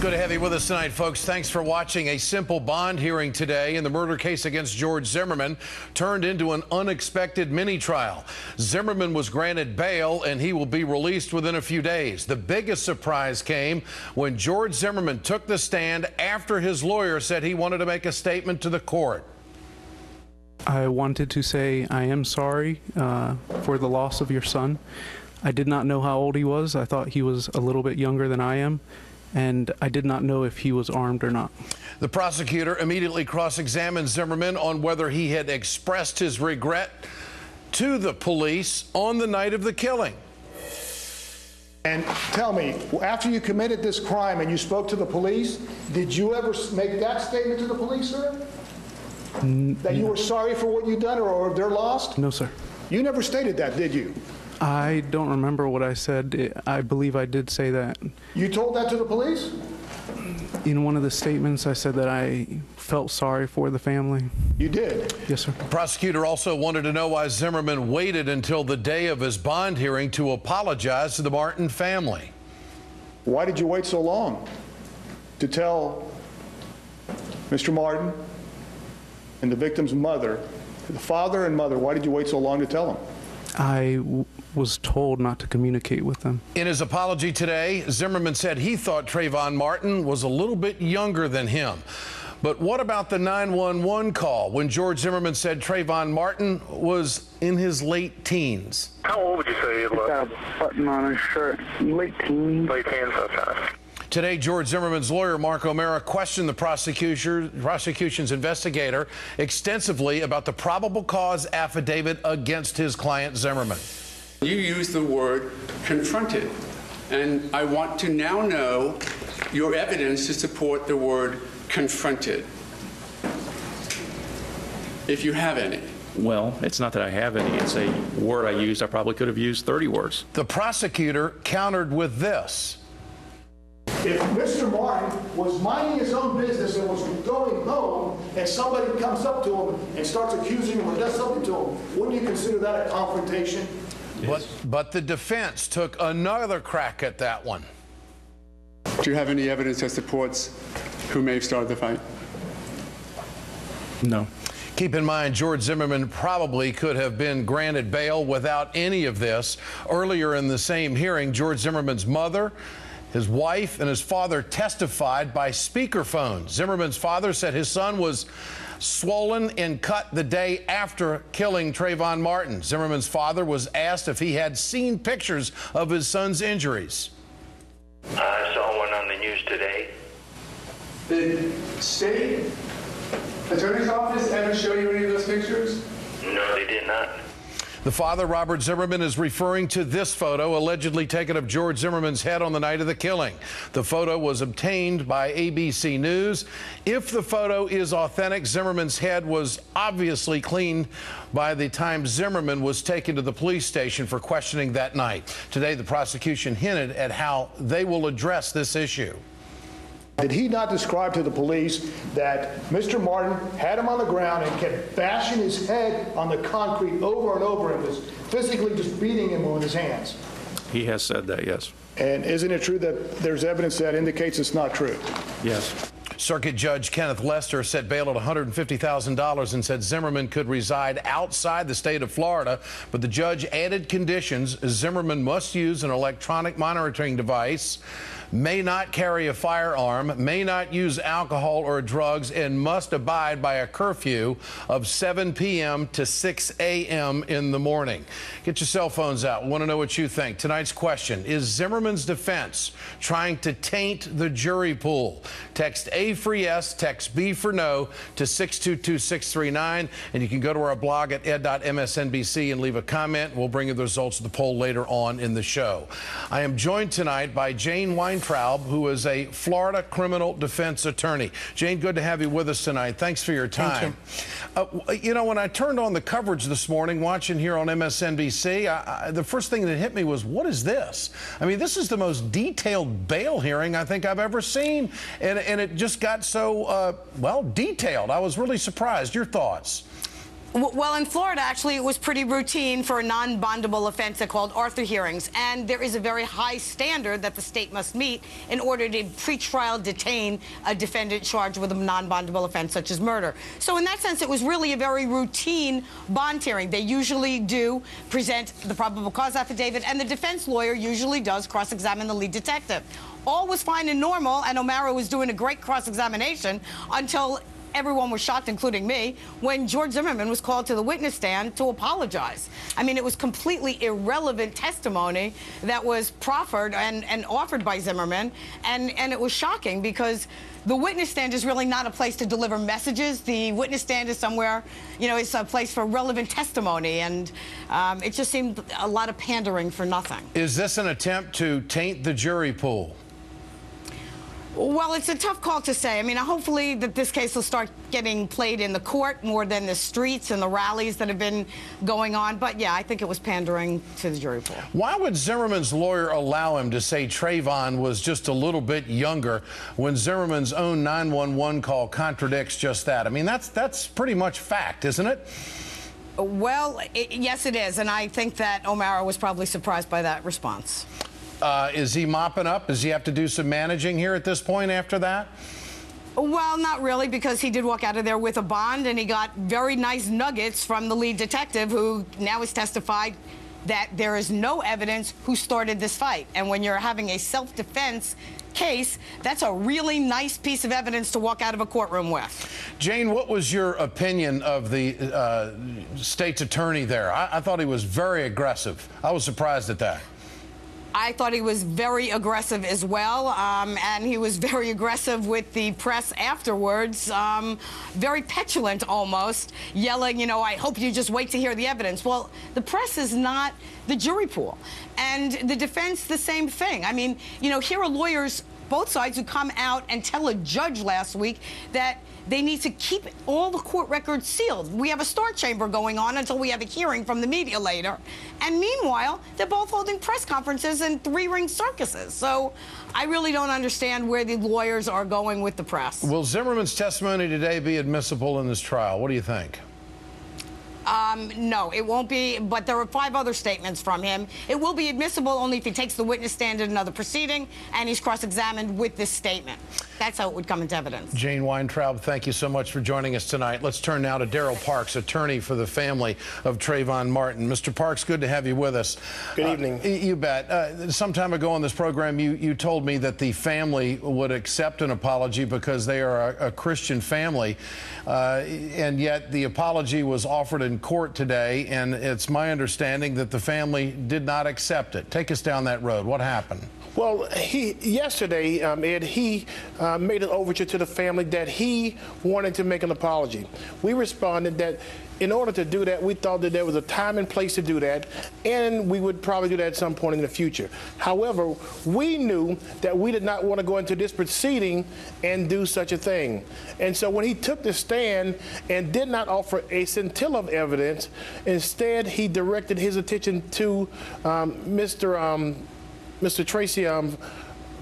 Good to have you with us tonight, folks. Thanks for watching. A simple bond hearing today in the murder case against George Zimmerman turned into an unexpected mini trial. Zimmerman was granted bail and he will be released within a few days. The biggest surprise came when George Zimmerman took the stand after his lawyer said he wanted to make a statement to the court. I wanted to say I am sorry uh, for the loss of your son. I did not know how old he was. I thought he was a little bit younger than I am and I did not know if he was armed or not. The prosecutor immediately cross examined Zimmerman on whether he had expressed his regret to the police on the night of the killing. And tell me, after you committed this crime and you spoke to the police, did you ever make that statement to the police, sir? that you were sorry for what you'd done or, or they're lost? No, sir. You never stated that, did you? I don't remember what I said. I believe I did say that. You told that to the police? In one of the statements, I said that I felt sorry for the family. You did? Yes, sir. The prosecutor also wanted to know why Zimmerman waited until the day of his bond hearing to apologize to the Martin family. Why did you wait so long to tell Mr. Martin and the victim's mother, the father and mother, why did you wait so long to tell them? I was told not to communicate with them. In his apology today, Zimmerman said he thought Trayvon Martin was a little bit younger than him. But what about the 911 call when George Zimmerman said Trayvon Martin was in his late teens? How old would you say he was? Got a button on his shirt. Late teens. Late teens, okay. Today, George Zimmerman's lawyer, Mark O'Mara, questioned the prosecution's investigator extensively about the probable cause affidavit against his client Zimmerman. You used the word confronted, and I want to now know your evidence to support the word confronted, if you have any. Well, it's not that I have any. It's a word I used. I probably could have used 30 words. The prosecutor countered with this. If Mr. Martin was minding his own business and was going home and somebody comes up to him and starts accusing him or does something to him, wouldn't you consider that a confrontation? But, but the defense took another crack at that one. Do you have any evidence that supports who may have started the fight? No. Keep in mind, George Zimmerman probably could have been granted bail without any of this. Earlier in the same hearing, George Zimmerman's mother his wife and his father testified by speakerphone. Zimmerman's father said his son was swollen and cut the day after killing Trayvon Martin. Zimmerman's father was asked if he had seen pictures of his son's injuries. I saw one on the news today. Did state attorney's office ever show you any of those pictures? No, they did not. The father, Robert Zimmerman, is referring to this photo allegedly taken of George Zimmerman's head on the night of the killing. The photo was obtained by ABC News. If the photo is authentic, Zimmerman's head was obviously cleaned by the time Zimmerman was taken to the police station for questioning that night. Today, the prosecution hinted at how they will address this issue. Did he not describe to the police that Mr. Martin had him on the ground and kept bashing his head on the concrete over and over and was physically just beating him with his hands? He has said that, yes. And isn't it true that there's evidence that indicates it's not true? Yes. Circuit Judge Kenneth Lester set bail at $150,000 and said Zimmerman could reside outside the state of Florida, but the judge added conditions. Zimmerman must use an electronic monitoring device may not carry a firearm, may not use alcohol or drugs, and must abide by a curfew of 7 p.m. to 6 a.m. in the morning. Get your cell phones out. Want to know what you think. Tonight's question Is Zimmerman's defense trying to taint the jury pool? Text A for yes, text B for no to 622 639. And you can go to our blog at ed.msnbc and leave a comment. We'll bring you the results of the poll later on in the show. I am joined tonight by Jayne Weintraub, who is a Florida criminal defense attorney. Jayne, good to have you with us tonight. Thanks for your time. Thank you. Uh, you know, when I turned on the coverage this morning, watching here on MSNBC, I, I, the first thing that hit me was, what is this? I mean, this is the most detailed bail hearing I think I've ever seen, and, and it just got so, uh, well, detailed. I was really surprised. Your thoughts? Well, in Florida, actually, it was pretty routine for a non bondable offense called Arthur hearings. And there is a very high standard that the state must meet in order to pretrial detain a defendant charged with a non bondable offense such as murder. So, in that sense, it was really a very routine bond hearing. They usually do present the probable cause affidavit, and the defense lawyer usually does cross examine the lead detective. All was fine and normal, and O'Mara was doing a great cross examination until everyone was shocked, including me, when George Zimmerman was called to the witness stand to apologize. I mean, it was completely irrelevant testimony that was proffered and, and offered by Zimmerman, and, and it was shocking because the witness stand is really not a place to deliver messages. The witness stand is somewhere, you know, it's a place for relevant testimony, and um, it just seemed a lot of pandering for nothing. Is this an attempt to taint the jury pool? Well, it's a tough call to say. I mean, hopefully that this case will start getting played in the court more than the streets and the rallies that have been going on. But yeah, I think it was pandering to the jury pool. Why would Zimmerman's lawyer allow him to say Trayvon was just a little bit younger when Zimmerman's own 911 call contradicts just that? I mean, that's that's pretty much fact, isn't it? Well, i yes, it is. And I think that O'Mara was probably surprised by that response. Uh, is he mopping up? Does he have to do some managing here at this point after that? Well, not really, because he did walk out of there with a bond and he got very nice nuggets from the lead detective who now has testified that there is no evidence who started this fight. And when you're having a self defense case, that's a really nice piece of evidence to walk out of a courtroom with. Jayne, what was your opinion of the uh, state's attorney there? I, I thought he was very aggressive. I was surprised at that. I thought he was very aggressive as well, um, and he was very aggressive with the press afterwards, um, very petulant almost, yelling, you know, I hope you just wait to hear the evidence. Well, the press is not the jury pool, and the defense, the same thing. I mean, you know, here are lawyers, both sides, who come out and tell a judge last week that they need to keep all the court records sealed. We have a star chamber going on until we have a hearing from the media later. And meanwhile, they're both holding press conferences and three ring circuses. So I really don't understand where the lawyers are going with the press. Will Zimmerman's testimony today be admissible in this trial? What do you think? Um, no, it won't be, but there are five other statements from him. It will be admissible only if he takes the witness stand in another proceeding and he's cross examined with this statement. That's how it would come into evidence. Jayne Weintraub, thank you so much for joining us tonight. Let's turn now to Daryl Parks, attorney for the family of Trayvon Martin. Mr. Parks, good to have you with us. Good evening. Uh, you bet. Uh, some time ago on this program, you, you told me that the family would accept an apology because they are a, a Christian family. Uh, and yet the apology was offered in court today, and it's my understanding that the family did not accept it. Take us down that road. What happened? Well, he yesterday, um, Ed, he uh, made an overture to the family that he wanted to make an apology. We responded that in order to do that, we thought that there was a time and place to do that, and we would probably do that at some point in the future. However, we knew that we did not want to go into this proceeding and do such a thing. And so when he took the stand and did not offer a scintilla of evidence, instead he directed his attention to um, Mr. Um, Mr. Tracy um,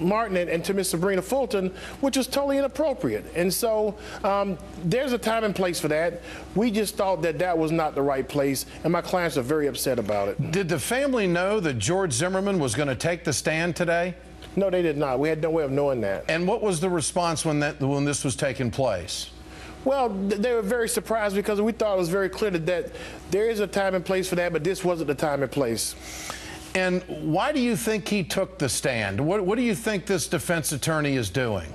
Martin and, to Miss Sabrina Fulton, which is totally inappropriate. And so um, there's a time and place for that. We just thought that that was not the right place, and my clients are very upset about it. Did the family know that George Zimmerman was going to take the stand today? No, they did not. We had no way of knowing that. And what was the response when that when this was taking place? Well, they were very surprised because we thought it was very clear that, that there is a time and place for that, but this wasn't the time and place. And why do you think he took the stand? What, what do you think this defense attorney is doing?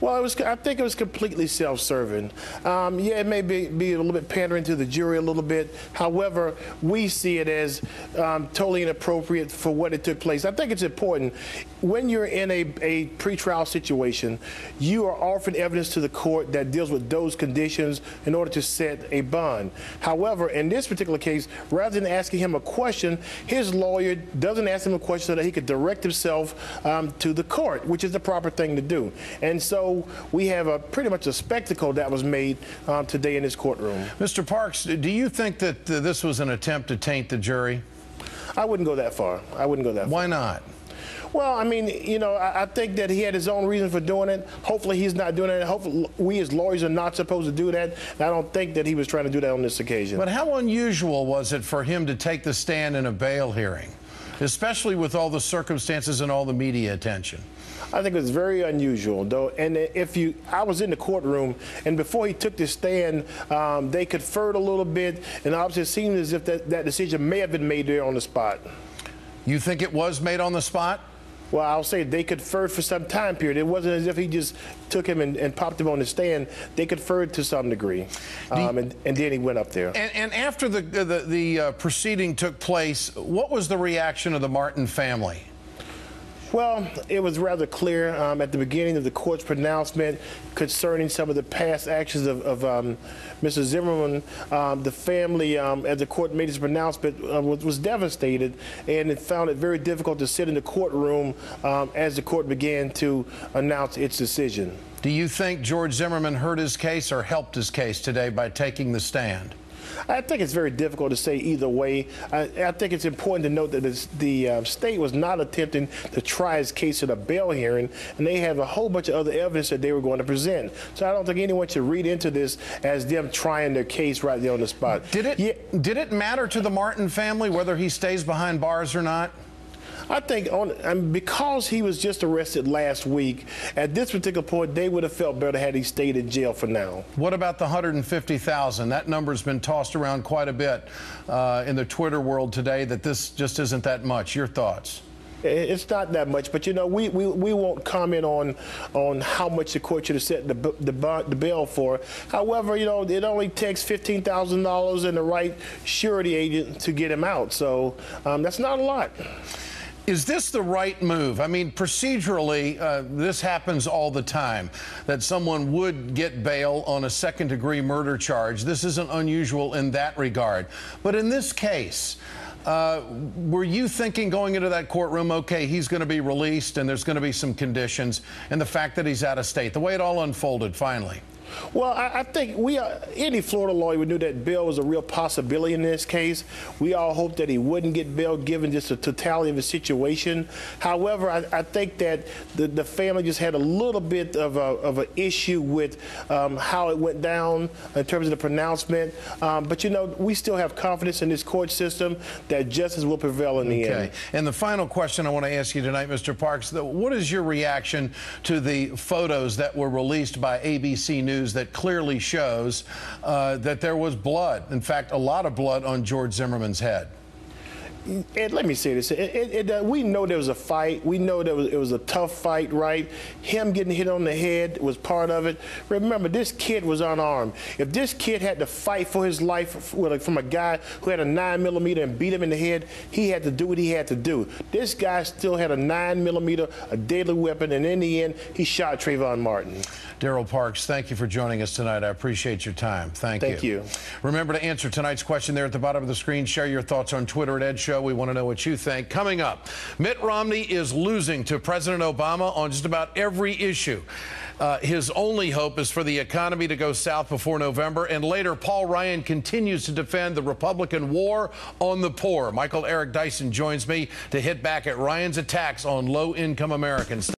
Well, it was. I think it was completely self-serving. Um, yeah, it may be, be a little bit pandering to the jury a little bit. However, we see it as um, totally inappropriate for what it took place. I think it's important when you're in a, a pretrial situation, you are offering evidence to the court that deals with those conditions in order to set a bond. However, in this particular case, rather than asking him a question, his lawyer doesn't ask him a question so that he could direct himself um, to the court, which is the proper thing to do. And so we have a pretty much a spectacle that was made um, today in this courtroom. Mr. Parks, do you think that uh, this was an attempt to taint the jury? I wouldn't go that far. I wouldn't go that far. Why not? Well, I mean, you know, I, I think that he had his own reason for doing it. Hopefully, he's not doing it. Hopefully, we as lawyers are not supposed to do that. And I don't think that he was trying to do that on this occasion. But how unusual was it for him to take the stand in a bail hearing, especially with all the circumstances and all the media attention? I think it was very unusual, though. And if you, I was in the courtroom, and before he took the stand, um, they conferred a little bit, and obviously it seemed as if that, that decision may have been made there on the spot. You think it was made on the spot? Well, I'll say they conferred for some time period. It wasn't as if he just took him and, and popped him on the stand. They conferred to some degree, um, and, and, then he went up there. And, and after the the, the uh, proceeding took place, what was the reaction of the Martin family? Well, it was rather clear um, at the beginning of the court's pronouncement concerning some of the past actions of, of um, Mr. Zimmerman. Um, the family, um, as the court made its pronouncement, uh, was, was, devastated and it found it very difficult to sit in the courtroom um, as the court began to announce its decision. Do you think George Zimmerman hurt his case or helped his case today by taking the stand? I think it's very difficult to say either way. I, I think it's important to note that this, the uh, state was not attempting to try his case in a bail hearing, and they have a whole bunch of other evidence that they were going to present. So I don't think anyone should read into this as them trying their case right there on the spot. Did it? Yeah. Did it matter to the Martin family whether he stays behind bars or not? I think on mean, because he was just arrested last week, at this particular point, they would have felt better had he stayed in jail for now. What about the 150,000? That number's been tossed around quite a bit uh, in the Twitter world today. That this just isn't that much. Your thoughts? It's not that much, but you know, we, we, we won't comment on on how much the court should have set the the, the bill for. However, you know, it only takes fifteen thousand dollars and the right surety agent to get him out. So um, that's not a lot. Is this the right move? I mean, procedurally, uh, this happens all the time that someone would get bail on a second degree murder charge. This isn't unusual in that regard. But in this case, uh, were you thinking going into that courtroom, okay, he's going to be released and there's going to be some conditions, and the fact that he's out of state, the way it all unfolded finally? Well, I, I think we are, any Florida lawyer would knew that bail was a real possibility in this case. We all hoped that he wouldn't get bail given just the totality of the situation. However, I, I think that the, the, family just had a little bit of a, of an issue with um, how it went down in terms of the pronouncement. Um, but, you know, we still have confidence in this court system that justice will prevail in the okay. end. And the final question I want to ask you tonight, Mr. Parks, what is your reaction to the photos that were released by ABC News? News that clearly shows uh, that there was blood. In fact, a lot of blood on George Zimmerman's head. Ed, let me say this. It, it, uh, we know there was a fight. We know there was, it was a tough fight, right? Him getting hit on the head was part of it. Remember, this kid was unarmed. If this kid had to fight for his life from a guy who had a 9 millimeter and beat him in the head, he had to do what he had to do. This guy still had a 9 millimeter, a deadly weapon, and in the end, he shot Trayvon Martin. Daryl Parks, thank you for joining us tonight. I appreciate your time. Thank, thank you. Thank you. Remember to answer tonight's question there at the bottom of the screen. Share your thoughts on Twitter at Ed Show. We want to know what you think. Coming up, Mitt Romney is losing to President Obama on just about every issue. Uh, his only hope is for the economy to go south before November. And later, Paul Ryan continues to defend the Republican war on the poor. Michael Eric Dyson joins me to hit back at Ryan's attacks on low income Americans.